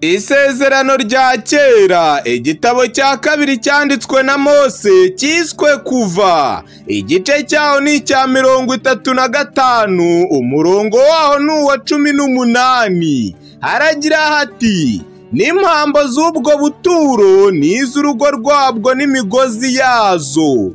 Isezerano rya kera. Igitabo cya kabiri cyanditswe na Mose cyiswe kuva. Igice cyaho ni icya mirongo itatu na gatanu. Umurongo waho ni uwa cumi n'umunani. Haragira hati n'impambo z'ubwo buturo n'iz'urugo rwabwo n'imigozi yazo.